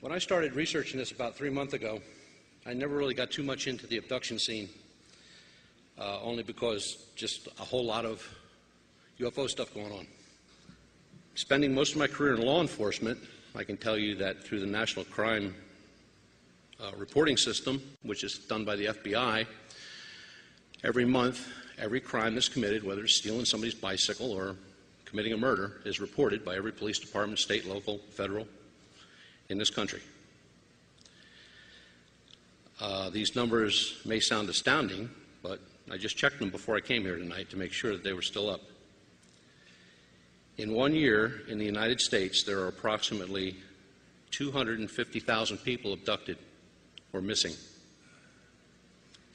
When I started researching this about three months ago, I never really got too much into the abduction scene, uh, only because just a whole lot of UFO stuff going on. Spending most of my career in law enforcement, I can tell you that through the National Crime uh, Reporting System, which is done by the FBI, every month, every crime that's committed, whether it's stealing somebody's bicycle or committing a murder, is reported by every police department, state, local, federal, in this country. Uh, these numbers may sound astounding, but I just checked them before I came here tonight to make sure that they were still up. In one year in the United States, there are approximately 250,000 people abducted or missing.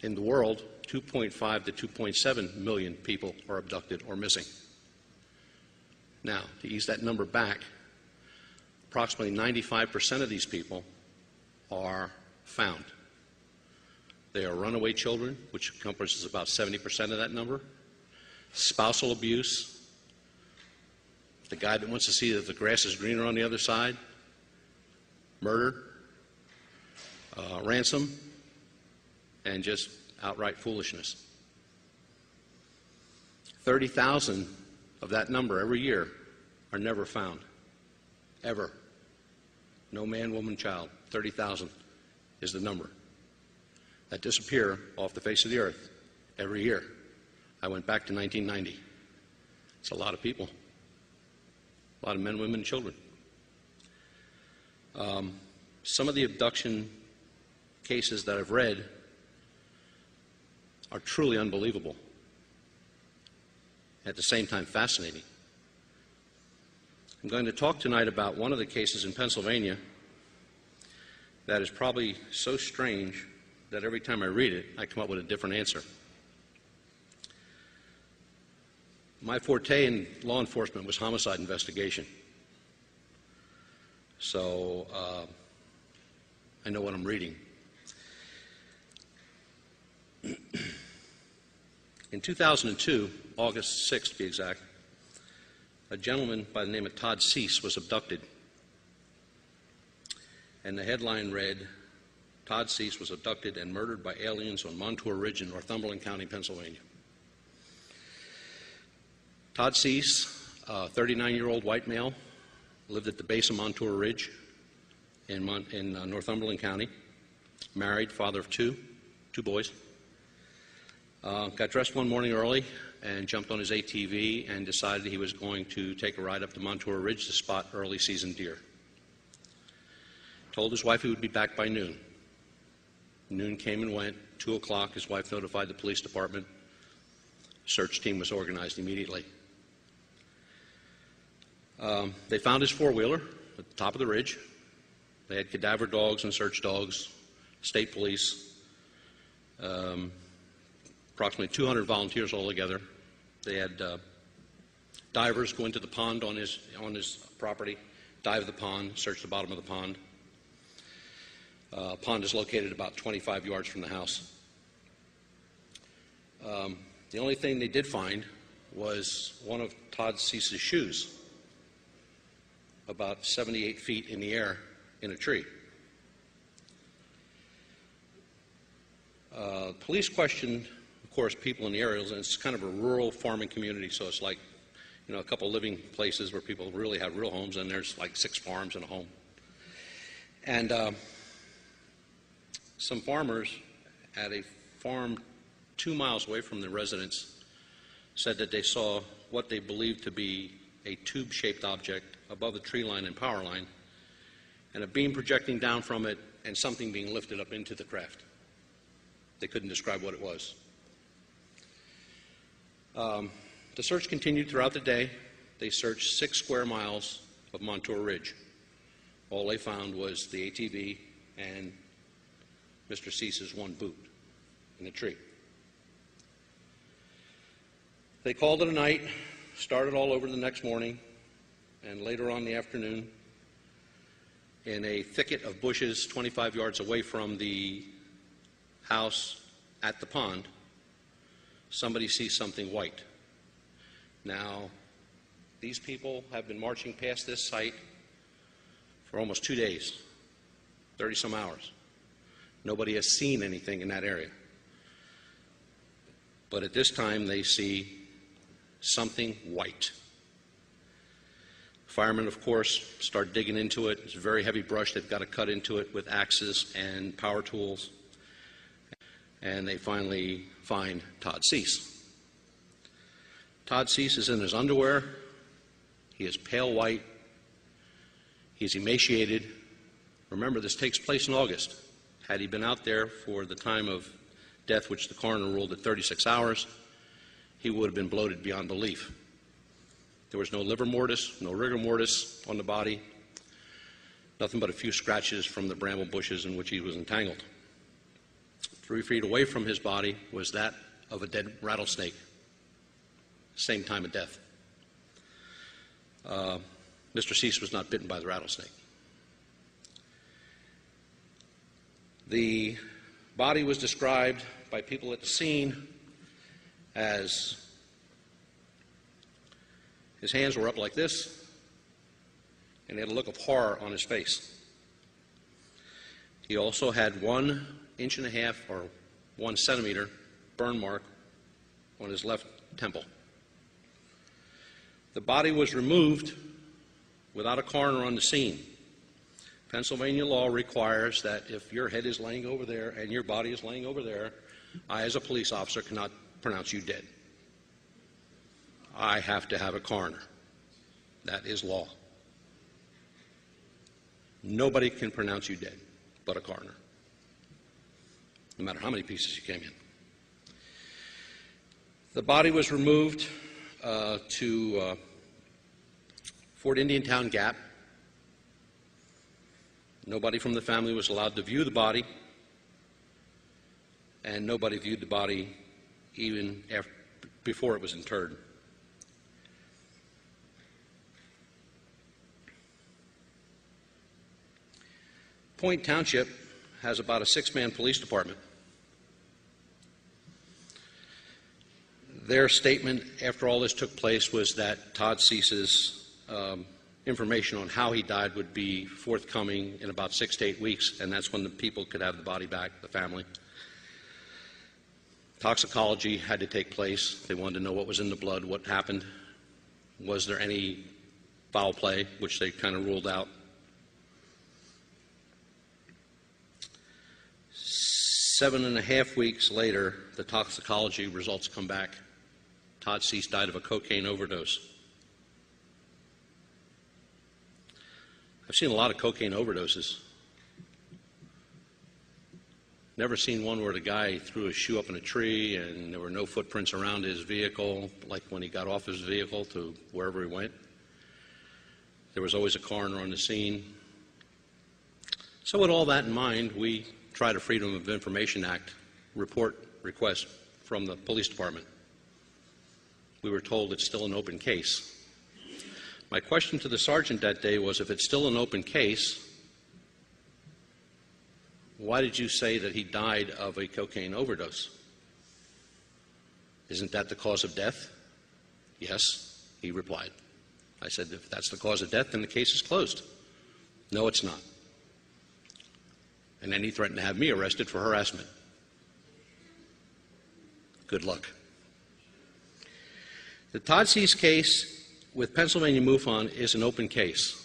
In the world, 2.5 to 2.7 million people are abducted or missing. Now, to ease that number back, approximately 95% of these people are found. They are runaway children, which encompasses about 70% of that number, spousal abuse, the guy that wants to see that the grass is greener on the other side, murder, uh, ransom, and just outright foolishness. 30,000 of that number every year are never found. Ever. No man, woman, child. 30,000 is the number that disappear off the face of the earth every year. I went back to 1990. It's a lot of people, a lot of men, women, and children. Um, some of the abduction cases that I've read are truly unbelievable. At the same time, fascinating. I'm going to talk tonight about one of the cases in Pennsylvania that is probably so strange that every time I read it, I come up with a different answer. My forte in law enforcement was homicide investigation. So uh, I know what I'm reading. In 2002, August 6th to be exact, a gentleman by the name of Todd Cease was abducted. And the headline read Todd Cease was abducted and murdered by aliens on Montour Ridge in Northumberland County, Pennsylvania. Todd Cease, a 39 year old white male, lived at the base of Montour Ridge in, Mon- in uh, Northumberland County, married, father of two, two boys. Uh, got dressed one morning early and jumped on his ATV and decided he was going to take a ride up to Montour Ridge to spot early season deer. Told his wife he would be back by noon. Noon came and went. Two o'clock, his wife notified the police department. Search team was organized immediately. Um, they found his four wheeler at the top of the ridge. They had cadaver dogs and search dogs, state police, um, approximately 200 volunteers altogether. They had uh, divers go into the pond on his, on his property, dive the pond, search the bottom of the pond. Uh, pond is located about 25 yards from the house. Um, the only thing they did find was one of Todd Cease's shoes, about 78 feet in the air in a tree. Uh, police questioned course, people in the areas, and it's kind of a rural farming community, so it's like, you know, a couple living places where people really have real homes, and there's like six farms and a home. And uh, some farmers at a farm two miles away from the residence said that they saw what they believed to be a tube shaped object above the tree line and power line, and a beam projecting down from it, and something being lifted up into the craft. They couldn't describe what it was. Um, the search continued throughout the day. They searched six square miles of Montour Ridge. All they found was the ATV and Mr. Cease's one boot in the tree. They called it a night, started all over the next morning, and later on in the afternoon, in a thicket of bushes 25 yards away from the house at the pond, somebody sees something white. Now, these people have been marching past this site for almost two days. 30 some hours. Nobody has seen anything in that area. But at this time, they see something white. Firemen, of course, start digging into it. It's very heavy brush. They've got to cut into it with axes and power tools. And they finally find Todd Cease. Todd Cease is in his underwear. He is pale white. He's emaciated. Remember, this takes place in August. Had he been out there for the time of death, which the coroner ruled at 36 hours, he would have been bloated beyond belief. There was no livor mortis, no rigor mortis on the body, nothing but a few scratches from the bramble bushes in which he was entangled. Three feet away from his body was that of a dead rattlesnake, same time of death. Uh, Mr. Cease was not bitten by the rattlesnake. The body was described by people at the scene as his hands were up like this, and he had a look of horror on his face. He also had one inch and a half or one centimeter burn mark on his left temple. The body was removed without a coroner on the scene. Pennsylvania law requires that if your head is laying over there and your body is laying over there, I, as a police officer, cannot pronounce you dead. I have to have a coroner. That is law. Nobody can pronounce you dead but a coroner, no matter how many pieces you came in. The body was removed uh, to uh, Fort Indiantown Gap. Nobody from the family was allowed to view the body, and nobody viewed the body even after, before it was interred. Point Township has about a six man police department. Their statement after all this took place was that Todd Cease's um, information on how he died would be forthcoming in about six to eight weeks, and that's when the people could have the body back, the family. Toxicology had to take place. They wanted to know what was in the blood, what happened. Was there any foul play, which they kind of ruled out. Seven and a half weeks later, the toxicology results come back. Todd Cease died of a cocaine overdose. I've seen a lot of cocaine overdoses. Never seen one where the guy threw his shoe up in a tree and there were no footprints around his vehicle, like when he got off his vehicle to wherever he went. There was always a coroner on the scene. So, with all that in mind, we tried a Freedom of Information Act report request from the police department. We were told it's still an open case. My question to the sergeant that day was if it's still an open case, why did you say that he died of a cocaine overdose? Isn't that the cause of death? Yes, he replied. I said, if that's the cause of death, then the case is closed. No, it's not. And then he threatened to have me arrested for harassment. Good luck. The Todd Cease case with Pennsylvania MUFON is an open case.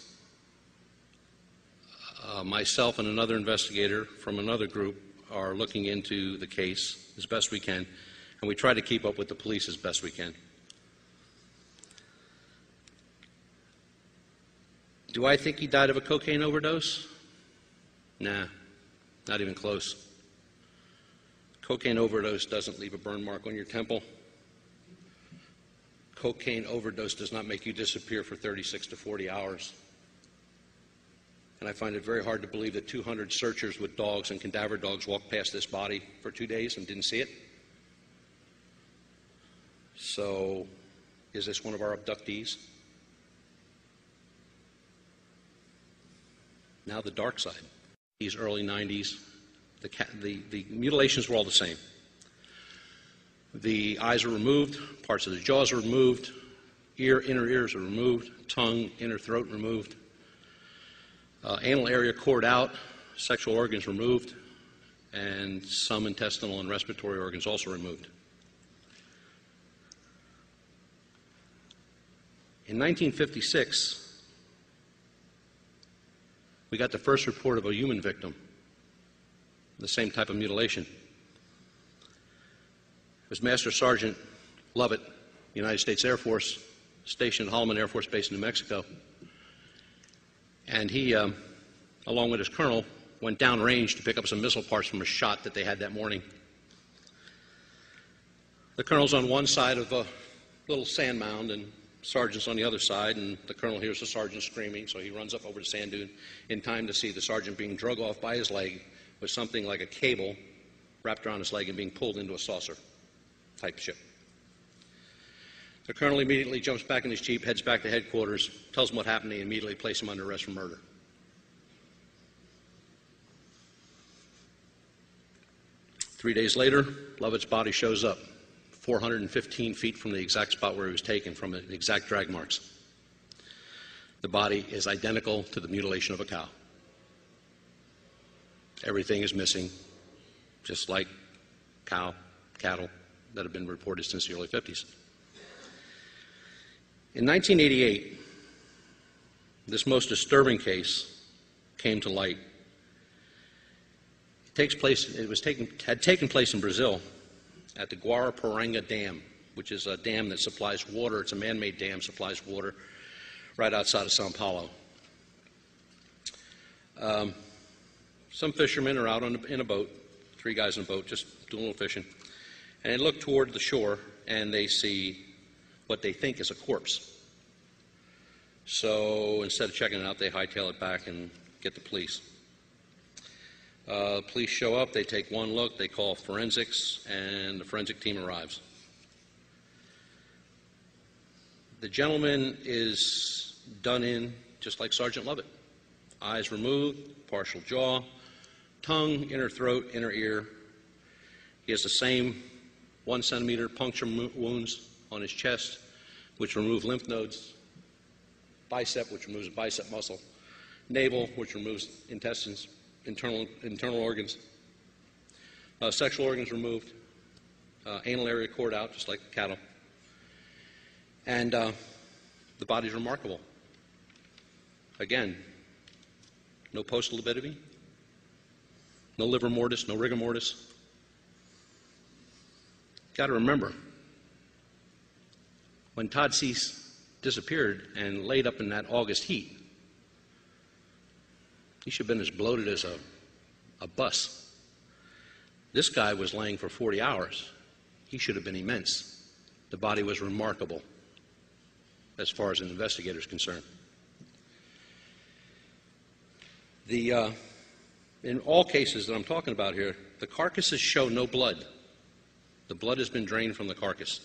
Uh, myself and another investigator from another group are looking into the case as best we can, and we try to keep up with the police as best we can. Do I think he died of a cocaine overdose? Nah, not even close. Cocaine overdose doesn't leave a burn mark on your temple. Cocaine overdose does not make you disappear for 36 to 40 hours. And I find it very hard to believe that 200 searchers with dogs and cadaver dogs walked past this body for two days and didn't see it. So, is this one of our abductees? Now, the dark side. These early 90s, the, the, the mutilations were all the same. The eyes are removed, parts of the jaws are removed, ear, inner ears are removed, tongue, inner throat removed uh, anal area cored out, sexual organs removed, and some intestinal and respiratory organs also removed. In 1956, we got the first report of a human victim, the same type of mutilation. Was Master Sergeant Lovett, United States Air Force, stationed at Holloman Air Force Base in New Mexico. And he, um, along with his colonel, went downrange to pick up some missile parts from a shot that they had that morning. The colonel's on one side of a little sand mound, and sergeant's on the other side, and the colonel hears the sergeant screaming, so he runs up over the sand dune in time to see the sergeant being drug off by his leg with something like a cable wrapped around his leg and being pulled into a saucer type ship. The colonel immediately jumps back in his jeep, heads back to headquarters, tells them what happened, and immediately place him under arrest for murder. Three days later, Lovett's body shows up, 415 feet from the exact spot where he was taken, from the exact drag marks. The body is identical to the mutilation of a cow. Everything is missing, just like cow, cattle that have been reported since the early 50s. In 1988, this most disturbing case came to light It, takes place, it was taken, had taken place in Brazil at the Guarapiranga Dam, which is a dam that supplies water. It's a man made dam, supplies water right outside of Sao Paulo. Um, some fishermen are out a, in a boat, three guys in a boat, just doing a little fishing, and look toward the shore and they see what they think is a corpse. So instead of checking it out, they hightail it back and get the police. Uh, police show up, they take one look, they call forensics, and the forensic team arrives. The gentleman is done in just like Sergeant Lovett eyes removed, partial jaw, tongue, inner throat, inner ear. He has the same one centimeter puncture wounds on his chest, which remove lymph nodes, bicep, which removes bicep muscle, navel, which removes intestines, internal, internal organs. Uh, sexual organs removed, uh, anal area cord out, just like cattle. And uh, the body's remarkable. Again, no post libidium, no livor mortis, no rigor mortis. Got to remember, when Todd Cease disappeared and laid up in that August heat, he should have been as bloated as a, a bus. This guy was laying for 40 hours. He should have been immense. The body was remarkable as far as an investigator is concerned. The, uh, in all cases that I'm talking about here, the carcasses show no blood. The blood has been drained from the carcass,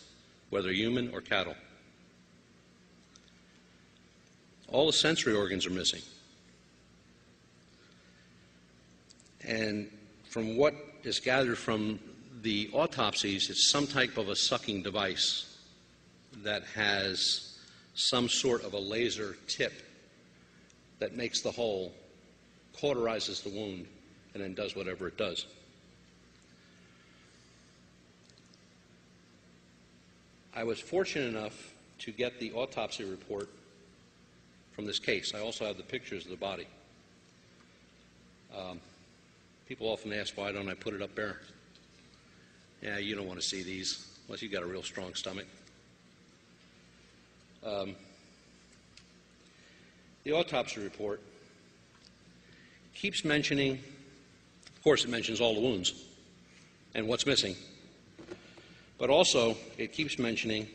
whether human or cattle. All the sensory organs are missing. And from what is gathered from the autopsies, it's some type of a sucking device that has some sort of a laser tip that makes the hole, cauterizes the wound, and then does whatever it does. I was fortunate enough to get the autopsy report from this case. I also have the pictures of the body. Um, People often ask, why don't I put it up there? Yeah, you don't want to see these unless you've got a real strong stomach. Um, the autopsy report keeps mentioning, of course, it mentions all the wounds and what's missing, but also it keeps mentioning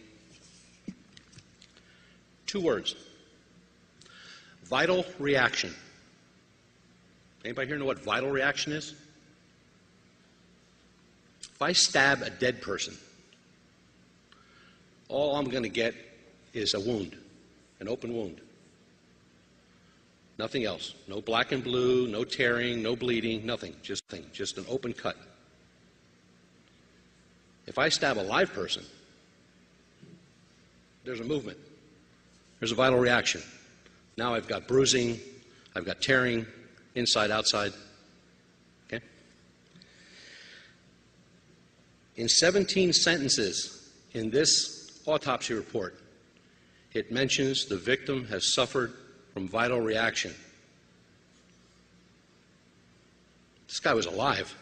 two words vital reaction. Anybody here know what vital reaction is? If I stab a dead person, all I'm going to get is a wound, an open wound. Nothing else. No black and blue, no tearing, no bleeding, nothing. Just just an open cut. If I stab a live person, there's a movement, there's a vital reaction. Now I've got bruising, I've got tearing, inside, outside. Okay? In 17 sentences in this autopsy report, it mentions the victim has suffered from vital reaction. This guy was alive.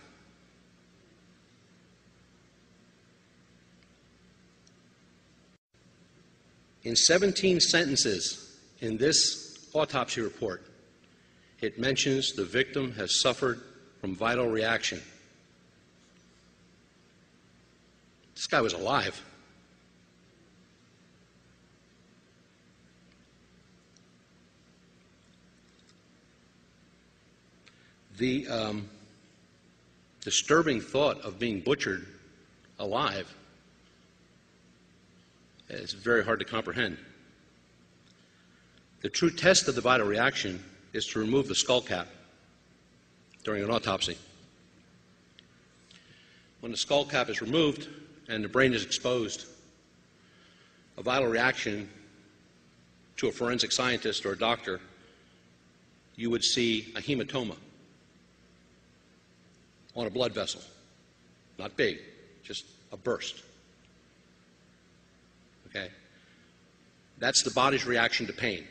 In 17 sentences in this autopsy report, it mentions the victim has suffered from vital reaction. This guy was alive. The um, disturbing thought of being butchered alive is very hard to comprehend. The true test of the vital reaction is to remove the skull cap during an autopsy. When the skull cap is removed and the brain is exposed, a vital reaction to a forensic scientist or a doctor, you would see a hematoma on a blood vessel. Not big, just a burst. Okay? That's the body's reaction to pain.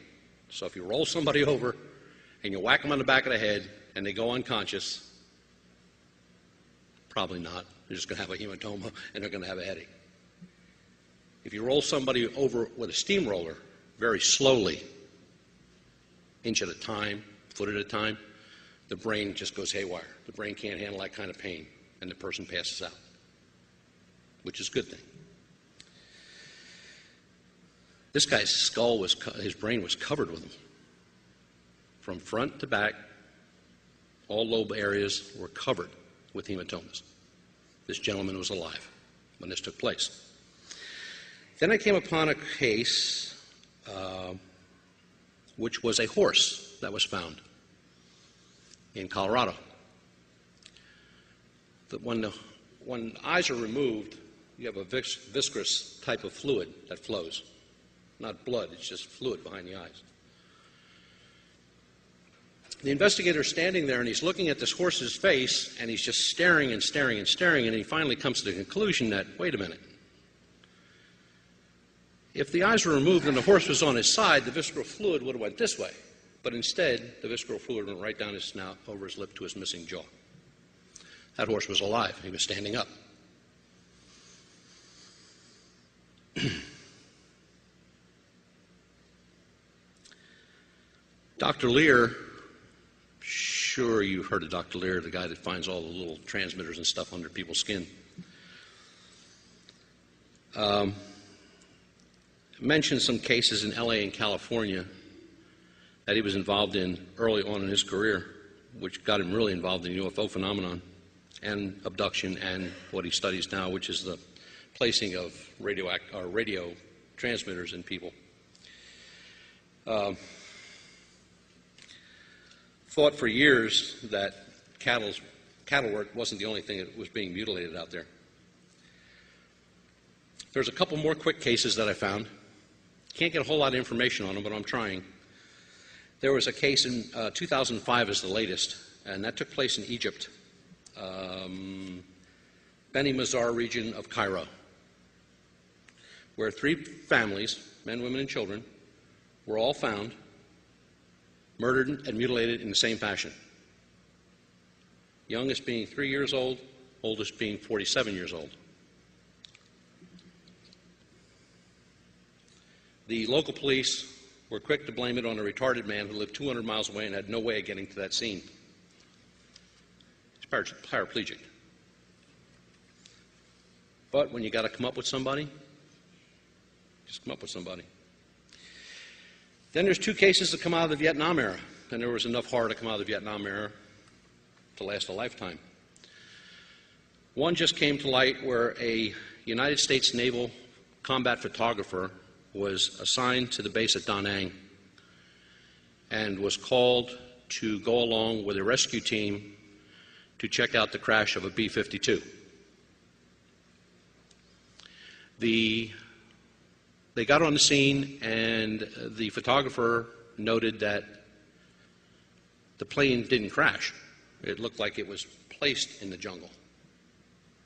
So if you roll somebody over and you whack them on the back of the head and they go unconscious, probably not. They're just going to have a hematoma and they're going to have a headache. If you roll somebody over with a steamroller very slowly, inch at a time, foot at a time, the brain just goes haywire. The brain can't handle that kind of pain, and the person passes out, which is a good thing. This guy's skull was, his brain was covered with them. From front to back, all lobe areas were covered with hematomas. This gentleman was alive when this took place. Then I came upon a case uh, which was a horse that was found in Colorado. That when the when eyes are removed, you have a vis- viscous type of fluid that flows. Not blood, it's just fluid behind the eyes. The investigator is standing there and he's looking at this horse's face and he's just staring and staring and staring, and he finally comes to the conclusion that, wait a minute. If the eyes were removed and the horse was on his side, the visceral fluid would have went this way. But instead, the visceral fluid went right down his snout, over his lip to his missing jaw. That horse was alive. He was standing up. Dr. Leir, sure you've heard of Dr. Leir, the guy that finds all the little transmitters and stuff under people's skin. Um, mentioned some cases in LA and California that he was involved in early on in his career, which got him really involved in the UFO phenomenon and abduction and what he studies now, which is the placing of radio, or radio transmitters in people. Uh, thought for years that cattle's, cattle work wasn't the only thing that was being mutilated out there. There's a couple more quick cases that I found. Can't get a whole lot of information on them, but I'm trying. There was a case in uh, 2005 is the latest, and that took place in Egypt, um, Beni Mazar region of Cairo, where three families, men, women, and children, were all found murdered and mutilated in the same fashion. Youngest being three years old, oldest being 47 years old. The local police were quick to blame it on a retarded man who lived 200 miles away and had no way of getting to that scene. He's paraplegic. But when you got to come up with somebody, just come up with somebody. Then there's two cases that come out of the Vietnam era, and there was enough horror to come out of the Vietnam era to last a lifetime. One just came to light where a United States naval combat photographer was assigned to the base at Da Nang and was called to go along with a rescue team to check out the crash of a B 52. The, they got on the scene, and the photographer noted that the plane didn't crash. It looked like it was placed in the jungle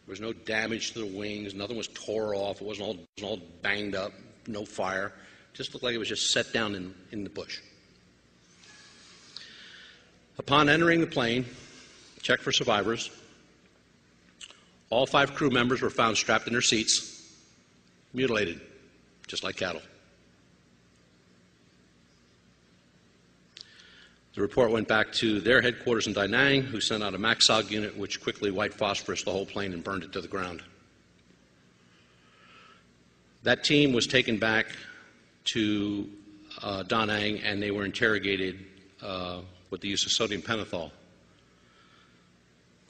There was no damage to the wings. Nothing was tore off. It wasn't all, wasn't all banged up. No fire. Just looked like it was just set down in, in the bush. Upon entering the plane, checked for survivors. All five crew members were found strapped in their seats, mutilated, just like cattle. The report went back to their headquarters in Da Nang, who sent out a MACSOG unit, which quickly white phosphorus the whole plane and burned it to the ground. That team was taken back to uh, Da Nang and they were interrogated uh, with the use of sodium pentothal.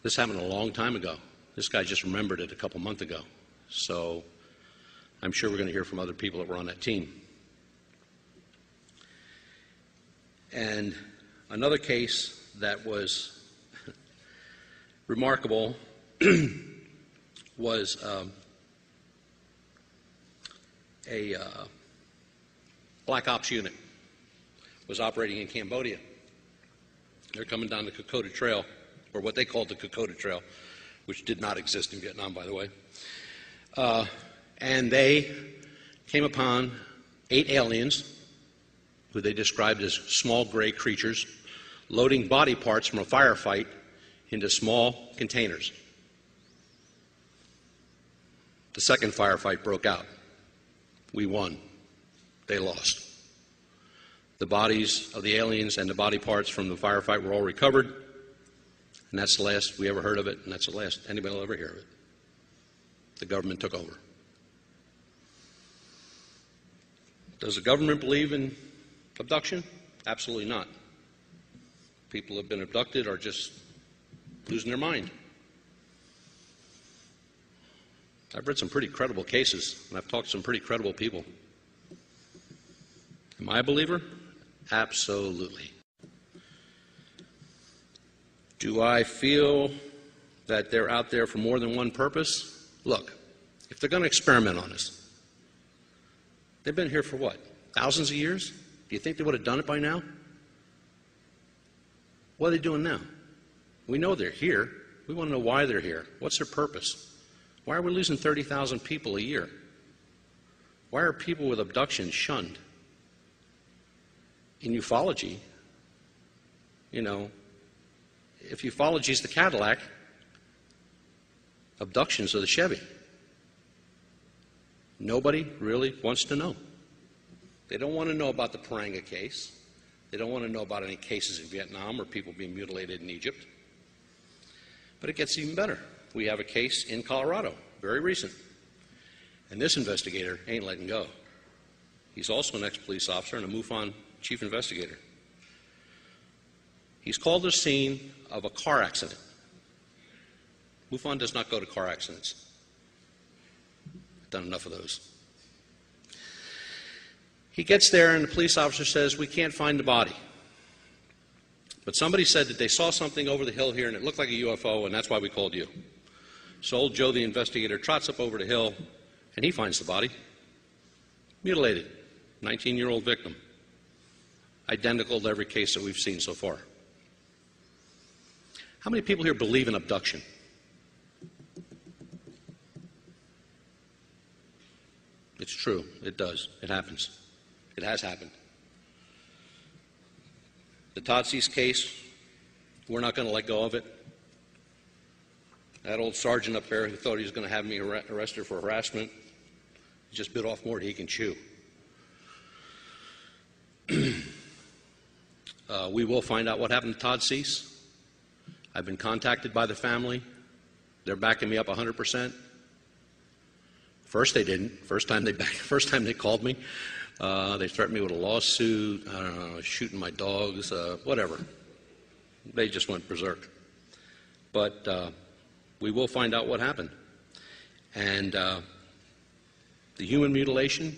This happened a long time ago. This guy just remembered it a couple months ago. So I'm sure we're going to hear from other people that were on that team. And another case that was remarkable was um, a uh, black ops unit was operating in Cambodia. They're coming down the Kokoda Trail, or what they called the Kokoda Trail, which did not exist in Vietnam, by the way. Uh, and they came upon eight aliens, who they described as small gray creatures, loading body parts from a firefight into small containers. The second firefight broke out. We won. They lost. The bodies of the aliens and the body parts from the firefight were all recovered, and that's the last we ever heard of it, and that's the last anybody will ever hear of it. The government took over. Does the government believe in abduction? Absolutely not. People who have been abducted are just losing their mind. I've read some pretty credible cases, and I've talked to some pretty credible people. Am I a believer? Absolutely. Do I feel that they're out there for more than one purpose? Look, if they're going to experiment on us, they've been here for what? Thousands of years? Do you think they would have done it by now? What are they doing now? We know they're here. We want to know why they're here. What's their purpose? Why are we losing 30,000 people a year? Why are people with abductions shunned? in ufology, you know, if ufology is the Cadillac, abductions are the Chevy. Nobody really wants to know. They don't want to know about the Paranga case. They don't want to know about any cases in Vietnam or people being mutilated in Egypt. But it gets even better. We have a case in Colorado, very recent. And this investigator ain't letting go. He's also an ex police officer and a MUFON chief investigator. He's called the scene of a car accident. MUFON does not go to car accidents. Done enough of those. He gets there, and the police officer says, We can't find the body. But somebody said that they saw something over the hill here, and it looked like a UFO, and that's why we called you. So old Joe, the investigator, trots up over the hill, and he finds the body mutilated, 19 year old victim identical to every case that we've seen so far. How many people here believe in abduction? It's true. It does. It happens. It has happened. The Todd Cease case, we're not going to let go of it. That old sergeant up there who thought he was going to have me arrested for harassment just bit off more than he can chew. Uh, we will find out what happened to Todd Cease. I've been contacted by the family. They're backing me up 100%. First, they didn't. First time they back, first time they called me, uh, they threatened me with a lawsuit. I don't know, shooting my dogs, uh, whatever. They just went berserk. But uh, we will find out what happened. And uh, the human mutilation,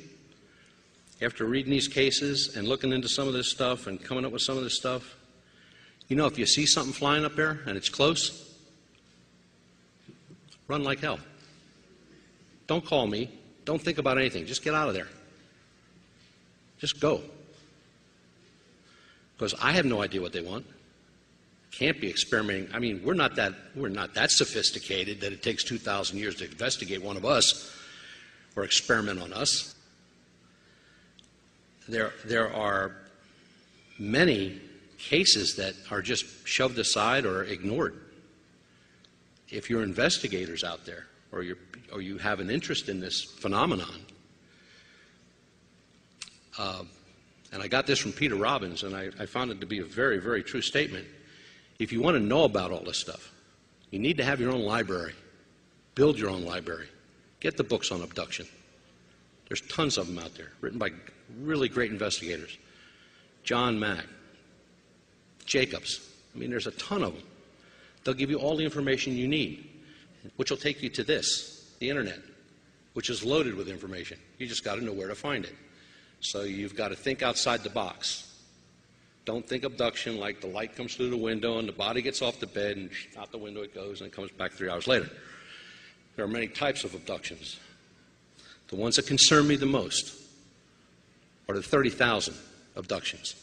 after reading these cases and looking into some of this stuff and coming up with some of this stuff, you know, if you see something flying up there and it's close, run like hell. Don't call me. Don't think about anything. Just get out of there. Just go. Because I have no idea what they want. can't be experimenting. I mean, we're not that we're not that sophisticated that it takes 2,000 years to investigate one of us or experiment on us. There, there are many cases that are just shoved aside or ignored. If you're investigators out there or, you or you have an interest in this phenomenon, uh, and I got this from Peter Robbins, and I, I found it to be a very, very true statement. If you want to know about all this stuff, you need to have your own library. Build your own library. Get the books on abduction. There's tons of them out there, written by really great investigators. John Mack, Jacobs. I mean, there's a ton of them. They'll give you all the information you need, which will take you to this, the internet, which is loaded with information. You just got to know where to find it. So you've got to think outside the box. Don't think abduction like the light comes through the window and the body gets off the bed and out the window it goes and it comes back three hours later. There are many types of abductions. The ones that concern me the most are the 30,000 abductions.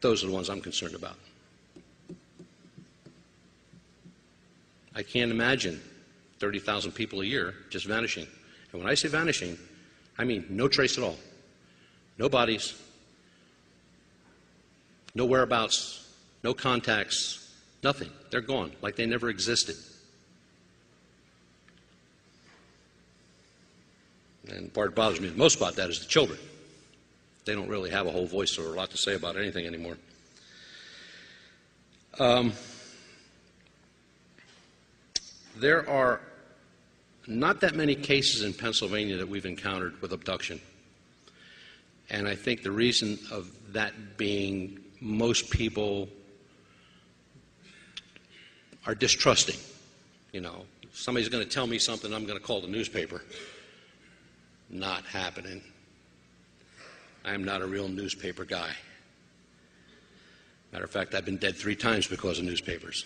Those are the ones I'm concerned about. I can't imagine 30,000 people a year just vanishing. And when I say vanishing, I mean no trace at all. No bodies, no whereabouts, no contacts, nothing. They're gone, like they never existed. And part bothers me the most about that is the children. They don't really have a whole voice or a lot to say about anything anymore. Um, there are not that many cases in Pennsylvania that we've encountered with abduction. And I think the reason of that being most people are distrusting. You know, somebody's going to tell me something, I'm going to call the newspaper. Not happening. I am not a real newspaper guy. Matter of fact, I've been dead three times because of newspapers.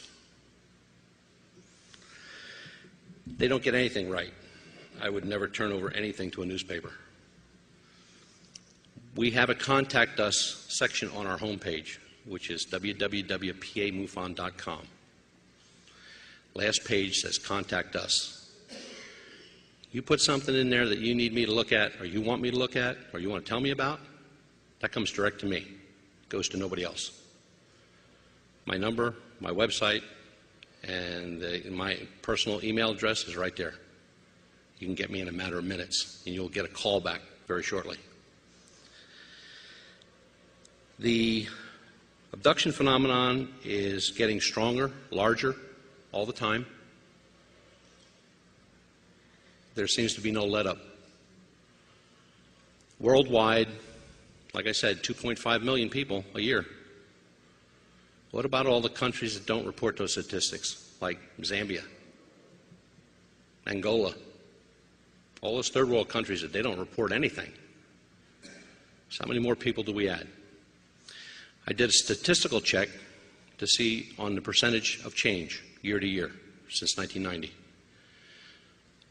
They don't get anything right. I would never turn over anything to a newspaper. We have a contact us section on our homepage, which is www.pamufon.com. Last page says contact us. You put something in there that you need me to look at, or you want me to look at, or you want to tell me about, that comes direct to me. It goes to nobody else. My number, my website, and the, my personal email address is right there. You can get me in a matter of minutes, and you'll get a call back very shortly. The abduction phenomenon is getting stronger, larger, all the time there seems to be no let up. Worldwide, like I said, 2.5 million people a year. What about all the countries that don't report those statistics, like Zambia, Angola, all those third world countries that they don't report anything? So, how many more people do we add? I did a statistical check to see on the percentage of change year to year since 1990.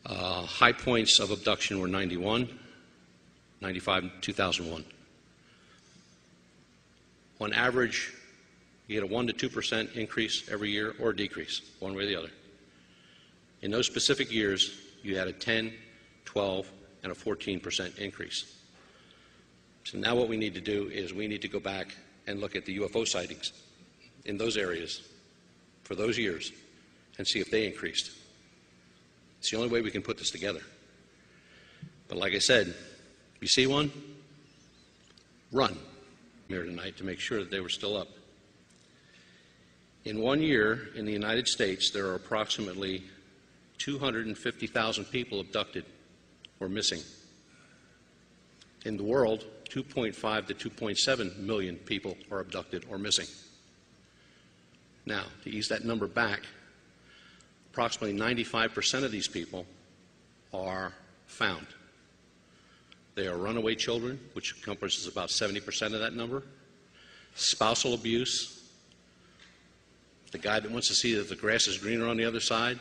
Uh, high points of abduction were 91, 95, 2001. On average, you get a 1 to 2% increase every year or decrease, one way or the other. In those specific years, you had a 10, 12, and a 14% increase. So now what we need to do is we need to go back and look at the UFO sightings in those areas for those years and see if they increased. It's the only way we can put this together. But like I said, you see one, run here tonight to make sure that they were still up. In one year in the United States, there are approximately 250,000 people abducted or missing. In the world, 2.5 to 2.7 million people are abducted or missing. Now, to ease that number back, approximately 95% of these people are found. They are runaway children, which encompasses about 70% of that number. Spousal abuse, the guy that wants to see that the grass is greener on the other side.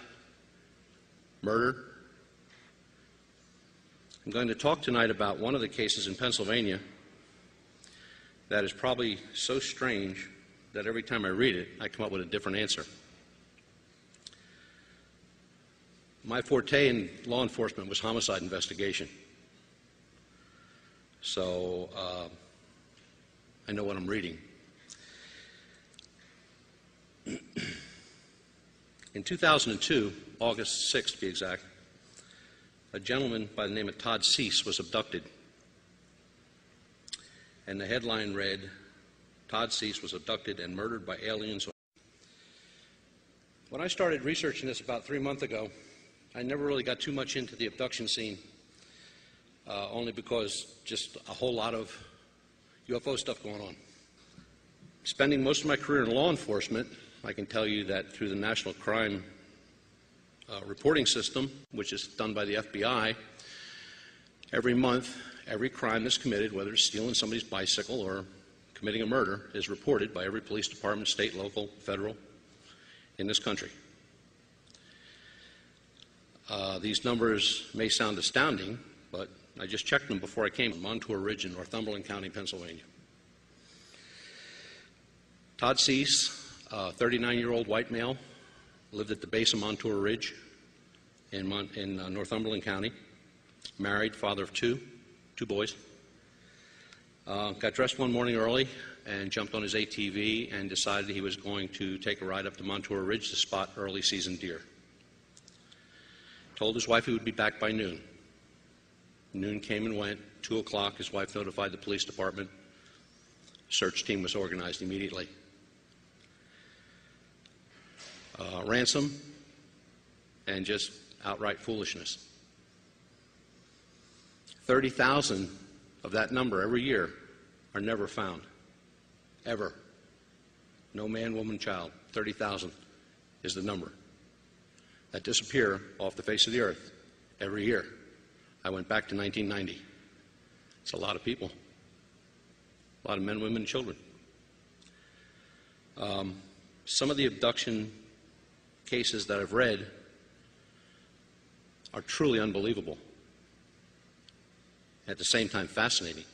Murder. I'm going to talk tonight about one of the cases in Pennsylvania that is probably so strange that every time I read it, I come up with a different answer. My forte in law enforcement was homicide investigation. So uh, I know what I'm reading. In 2002, August 6th to be exact, a gentleman by the name of Todd Cease was abducted. And the headline read, Todd Cease was abducted and murdered by aliens. When I started researching this about three months ago, I never really got too much into the abduction scene, uh, only because just a whole lot of UFO stuff going on. Spending most of my career in law enforcement, I can tell you that through the National Crime uh, Reporting System, which is done by the FBI, every month, every crime that's committed, whether it's stealing somebody's bicycle or committing a murder, is reported by every police department, state, local, federal, in this country. Uh, these numbers may sound astounding, but I just checked them before I came. Montour Ridge in Northumberland County, Pennsylvania. Todd Cease, a 39 year old white male, lived at the base of Montour Ridge in, Mon- in uh, Northumberland County. Married, father of two, two boys. Uh, got dressed one morning early and jumped on his ATV and decided he was going to take a ride up to Montour Ridge to spot early season deer. Told his wife he would be back by noon. Noon came and went. Two o'clock, his wife notified the police department. Search team was organized immediately. Uh, ransom and just outright foolishness. 30,000 of that number every year are never found. Ever. No man, woman, child. 30,000 is the number that disappear off the face of the earth every year. I went back to 1990. It's a lot of people, a lot of men, women, and children. Um, some of the abduction cases that I've read are truly unbelievable. At the same time, fascinating.